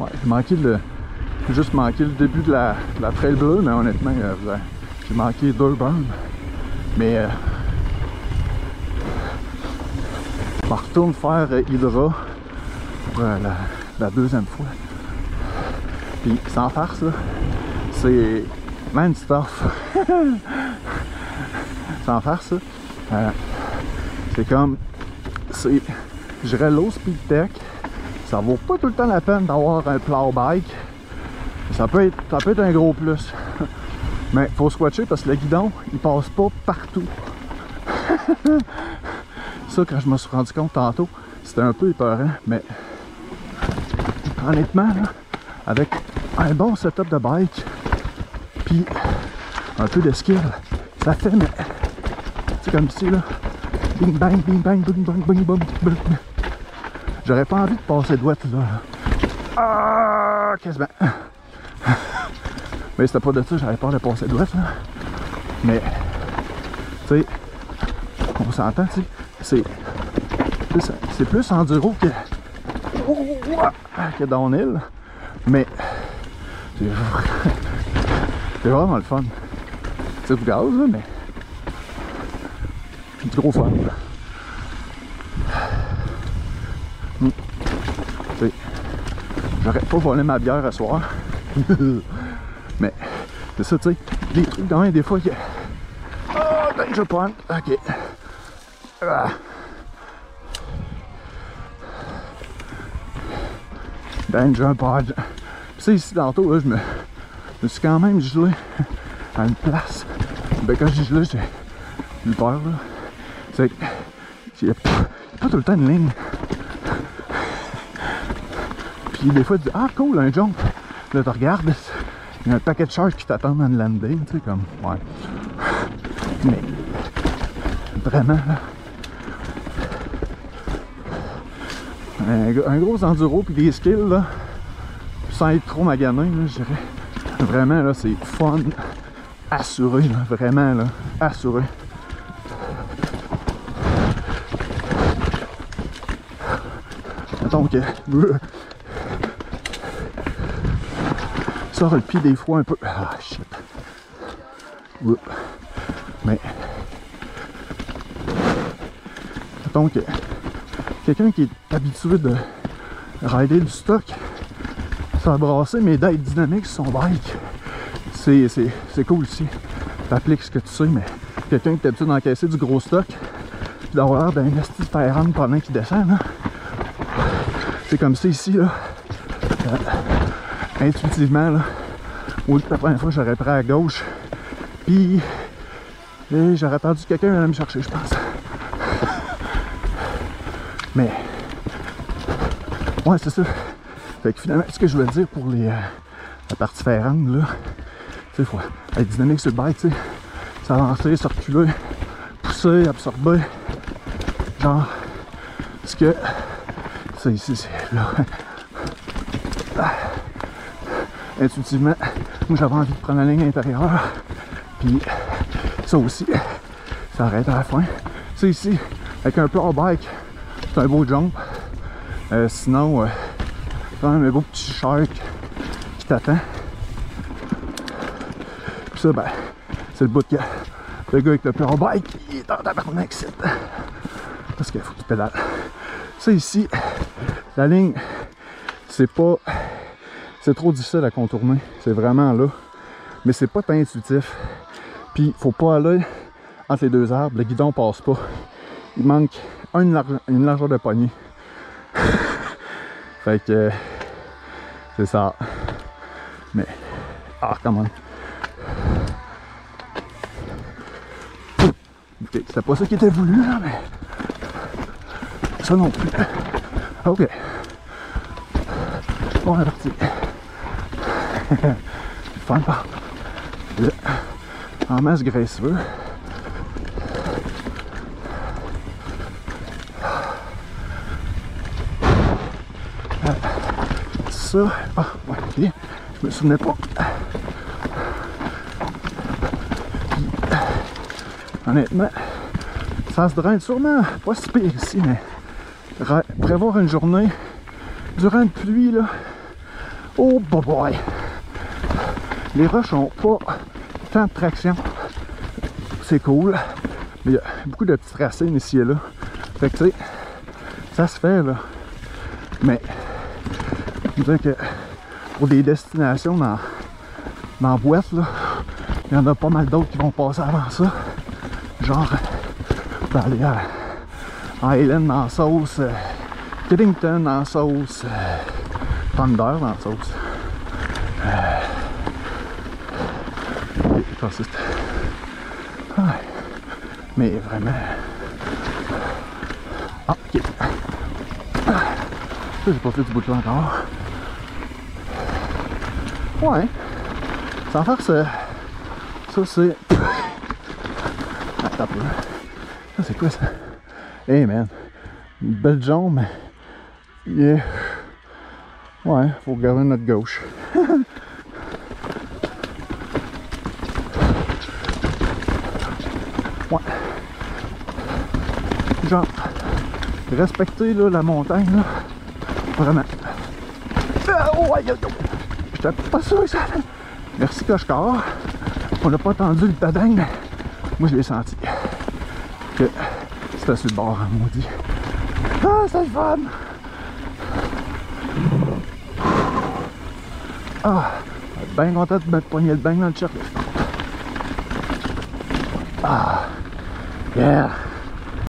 Ouais, j'ai manqué le. Juste manqué le début de la, de la trail bleue, mais honnêtement, euh, j'ai manqué deux burns. Mais euh, je retourne faire euh, Hydra pour euh, la, deuxième fois. Puis sans farce, c'est man stuff. sans farce, c'est comme. C'est. Je dirais speed tech. Ça vaut pas tout le temps la peine d'avoir un plow bike. Ça peut être, un gros plus. Mais faut squatcher parce que le guidon, il passe pas partout. Ça, quand je me suis rendu compte tantôt, c'était un peu épeurant, mais honnêtement, là, avec un bon setup de bike, puis un peu de skill, ça fait, mais c'est comme ici, là, bing bang, bing bang, bing bang, bing bang, bing. J'aurais pas envie de passer douette, là. Ah, quasiment. Mais c'était pas de ça, j'avais peur de passer douette, là. Mais, tu sais, on s'entend, tu sais, c'est plus- c'est plus enduro que que downhill, mais c'est vraiment le fun. C'est du gaz, là, mais du gros fun. Hmm. Sais, J'aurais pas volé ma bière à soir. mais c'est ça, tu sais, des trucs dans même, des fois que. Oh, danger point. Ok. Ah. Danger pod. Puis ça, ici, tantôt, je me, je suis quand même gelé à une place. Ben, quand j'ai gelé, j'ai eu peur, là. C'est que, pas pas tout le temps une ligne. Puis des fois, tu dis, ah, cool, un jump. Là, tu regardes, il y a un paquet de charges qui t'attendent dans le landing, tu sais, comme, ouais. Mais, vraiment, là. Un gros enduro puis des skills, là, sans être trop magané, là, je dirais. Vraiment, là, c'est fun, assuré, là, vraiment, là, assuré. Mettons que... Sors le pied des fois un peu. Ah, shit. Mais... Que quelqu'un qui est habitué de rider du stock, ça va brasser, mais d'être dynamique sur son bike, c'est, cool aussi. T'appliques ce que tu sais, mais quelqu'un qui est habitué d'encaisser du gros stock, puis d'avoir l'air d'un esti de pendant qu'il descend, là. c'est comme ça ici, là. Euh, intuitivement, là, au lieu de la première fois, j'aurais pris à gauche, puis et j'aurais attendu que quelqu'un vienne me chercher, je pense. Mais, ouais, c'est ça. Fait que finalement, ce que je voulais dire pour les, euh, la partie ferrande, là, tu sais, faut être dynamique sur le bike, tu sais, s'avancer, se reculer, pousser, absorber. Genre, ce que, c'est ici, c'est là. Intuitivement, moi j'avais envie de prendre la ligne intérieure, puis ça aussi, ça arrête à la fin. C'est ici, avec un plat bike, c'est un beau jump. Euh, sinon, euh, quand même un beau petit shark qui t'attend. Puis ça, ben, c'est le bout que le gars avec le plat bike, il est en tabarnak, c'est. Parce qu'il faut qu'il pédale. Ça ici, la ligne, c'est pas. C'est trop difficile à contourner. C'est vraiment là. Mais c'est pas tant intuitif. Puis faut pas aller entre les deux arbres. Le guidon passe pas. Il manque une, large- une largeur de poignée. fait que c'est ça. Mais ah comment Ok, c'était pas ça qui était voulu là, mais ça non plus. Ok. On est parti. Fun part. Là, En masse graisseux. Ça, ah, ouais, ok. Je me souvenais pas. Honnêtement, ça se draine sûrement pas si pire ici, mais prévoir une journée durant une pluie, là, Oh boy, boy. Les roches ont pas tant de traction. C'est cool. Mais il y a beaucoup de petites racines ici et là. Fait que tu sais, ça se fait là. Mais je dire que pour des destinations dans, dans boîte, il y en a pas mal d'autres qui vont passer avant ça. Genre, on peut aller à Island en sauce, euh, Kiddington en sauce, euh, Thunder en sauce. Euh, ça, c'est- Ouais. Mais vraiment. Ah, ok. Ah, ça, j'ai pas fait du bout de là encore. Ouais. Sans faire ça. Ça, c'est. Attends peu. Ça, c'est quoi ça? Hey man. Une belle jambe. Yeah. Ouais, faut garder notre gauche. Genre, respecter là, la montagne, là. Vraiment. Ah, oh, aïe, aïe, aïe. J'étais pas sûr ça. Merci Coche-Car. On n'a pas entendu le padang, mais moi je l'ai senti. Que c'était sur le bord, hein, maudit. Ah, c'est fun! Ah, bien content de mettre poigner le bain dans le chef. Ah, yeah!